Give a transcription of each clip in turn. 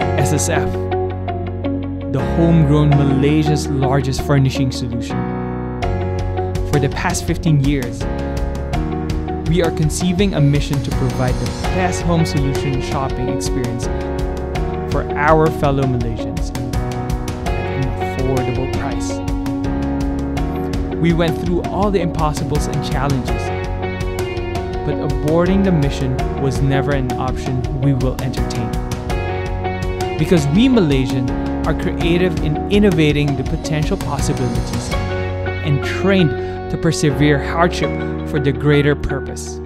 SSF, the homegrown Malaysia's largest furnishing solution. For the past 15 years, we are conceiving a mission to provide the best home solution shopping experience for our fellow Malaysians at an affordable price. We went through all the impossibles and challenges, but aborting the mission was never an option we will entertain. Because we Malaysians are creative in innovating the potential possibilities and trained to persevere hardship for the greater purpose.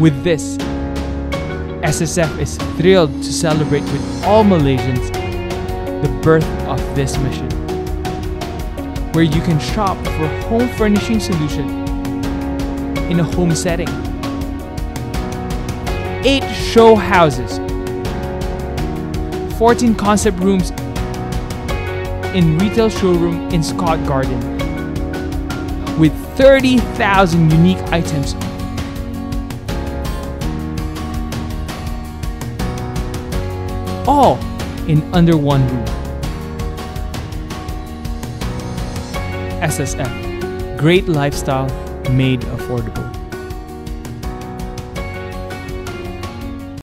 With this, SSF is thrilled to celebrate with all Malaysians the birth of this mission, where you can shop for home furnishing solution in a home setting. Eight show houses, 14 concept rooms in retail showroom in Scott Garden with 30,000 unique items. All in under one roof. SSF, great lifestyle made affordable.